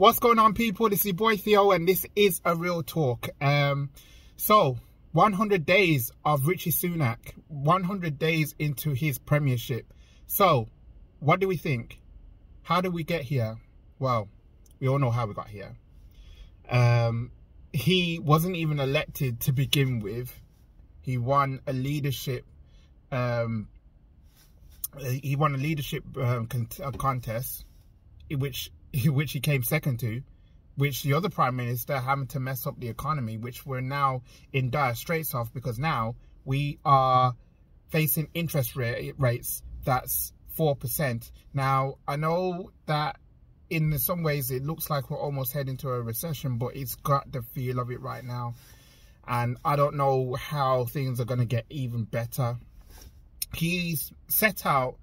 What's going on, people? This is your boy Theo, and this is a real talk. Um, so 100 days of Rishi Sunak, 100 days into his premiership. So, what do we think? How did we get here? Well, we all know how we got here. Um, he wasn't even elected to begin with. He won a leadership. Um, he won a leadership um, contest, which which he came second to, which the other prime minister having to mess up the economy, which we're now in dire straits of because now we are facing interest rate, rates that's 4%. Now, I know that in some ways it looks like we're almost heading to a recession, but it's got the feel of it right now. And I don't know how things are going to get even better. He's set out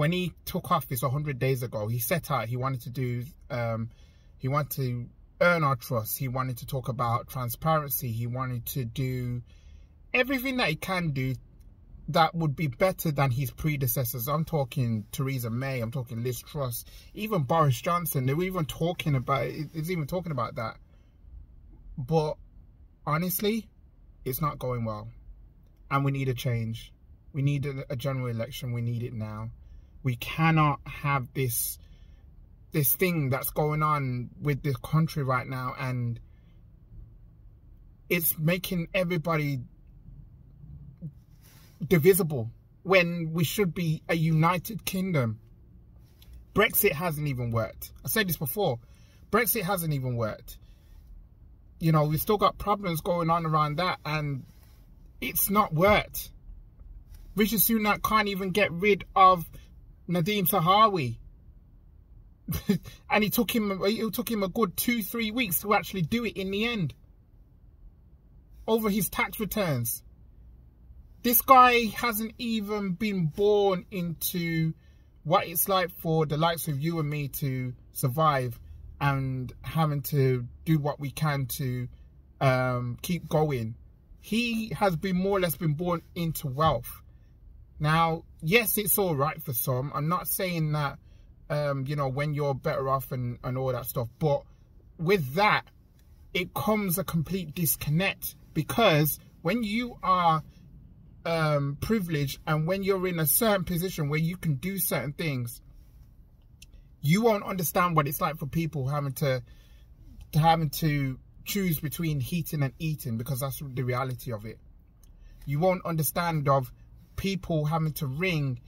when he took office 100 days ago, he set out, he wanted to do, um, he wanted to earn our trust. He wanted to talk about transparency. He wanted to do everything that he can do that would be better than his predecessors. I'm talking Theresa May, I'm talking Liz Truss, even Boris Johnson. They were even talking about, it's even talking about that. But honestly, it's not going well. And we need a change. We need a, a general election. We need it now we cannot have this this thing that's going on with this country right now and it's making everybody divisible when we should be a united kingdom. Brexit hasn't even worked. I said this before. Brexit hasn't even worked. You know we've still got problems going on around that and it's not worked. Rishi Sunak can't even get rid of Nadhim Zahawi. and it took him it took him a good two, three weeks to actually do it in the end. Over his tax returns. This guy hasn't even been born into what it's like for the likes of you and me to survive and having to do what we can to um, keep going. He has been more or less been born into wealth. Now, yes, it's all right for some. I'm not saying that, um, you know, when you're better off and, and all that stuff. But with that, it comes a complete disconnect because when you are um, privileged and when you're in a certain position where you can do certain things, you won't understand what it's like for people having to, to having to choose between heating and eating because that's the reality of it. You won't understand of people having to ring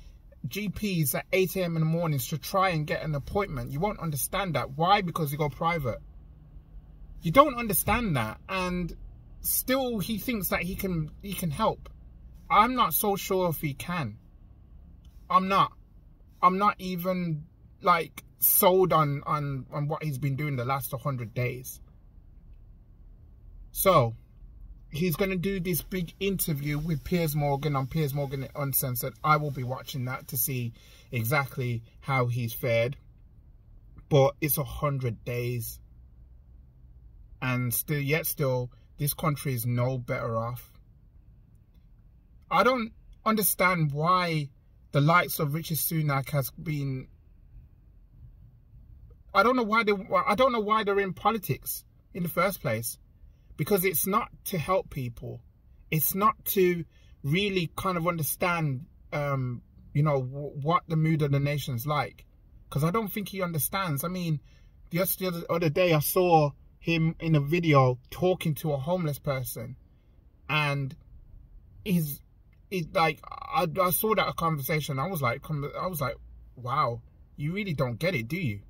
GPs at 8 a.m. in the mornings to try and get an appointment. You won't understand that. Why? Because you go private. You don't understand that. And still he thinks that he can he can help. I'm not so sure if he can. I'm not. I'm not even like sold on on on what he's been doing the last 100 days. So, he's going to do this big interview with Piers Morgan on Piers Morgan Uncensored. I will be watching that to see exactly how he's fared. But it's a hundred days. And still, yet still, this country is no better off. I don't understand why the likes of Richard Sunak has been... I don't know why they. I don't know why they're in politics in the first place because it's not to help people. It's not to really kind of understand, um, you know, what the mood of the nation's like. Because I don't think he understands. I mean, just the other, other day I saw him in a video talking to a homeless person. And he's, he's like, I, I saw that conversation. I was like, I was like, wow, you really don't get it, do you?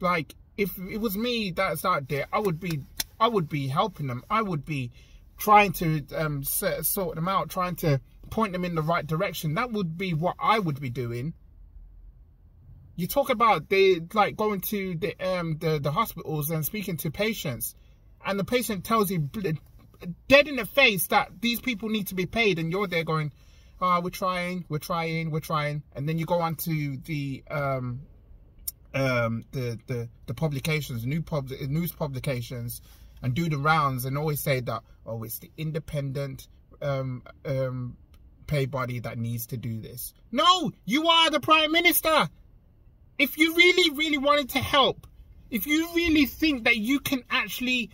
Like, if it was me that's out there, I would be I would be helping them. I would be trying to um, sort them out, trying to point them in the right direction. That would be what I would be doing. You talk about they like going to the um the, the hospitals and speaking to patients, and the patient tells you dead in the face that these people need to be paid, and you're there going, "Ah, oh, we're trying, we're trying, we're trying," and then you go on to the um um the the the publications, new pub news publications, and do the rounds and always say that, oh, it's the independent um, um, pay body that needs to do this. No, you are the prime minister. If you really, really wanted to help, if you really think that you can actually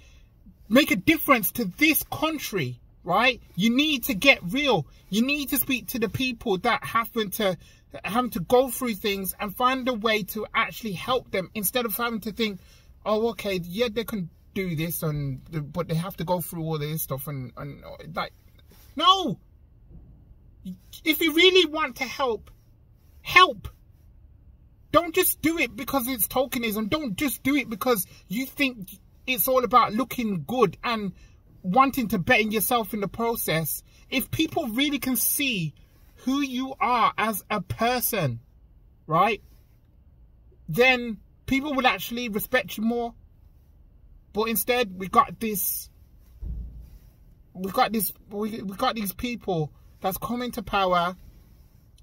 make a difference to this country, right? You need to get real. You need to speak to the people that happen to having to go through things and find a way to actually help them instead of having to think, oh, okay, yeah, they can do this and but they have to go through all this stuff and, and like, no. If you really want to help, help. Don't just do it because it's tokenism. Don't just do it because you think it's all about looking good and wanting to better yourself in the process. If people really can see who you are as a person, right? Then people will actually respect you more. But instead, we got this. We got this. We we got these people that's come into power,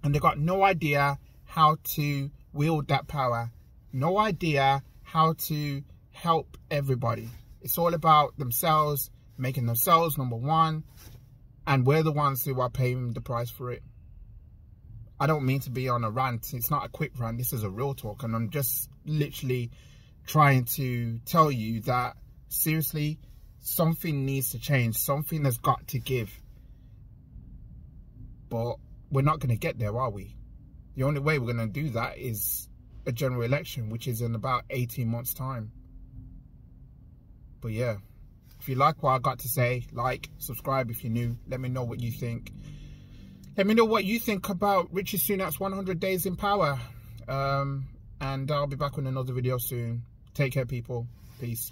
and they got no idea how to wield that power. No idea how to help everybody. It's all about themselves, making themselves number one, and we're the ones who are paying the price for it. I don't mean to be on a rant. It's not a quick rant. This is a real talk. And I'm just literally trying to tell you that, seriously, something needs to change. Something has got to give. But we're not going to get there, are we? The only way we're going to do that is a general election, which is in about 18 months' time. But yeah, if you like what I got to say, like, subscribe if you're new. Let me know what you think. Let me know what you think about Rishi Sunak's 100 days in power. Um, and I'll be back with another video soon. Take care, people. Peace.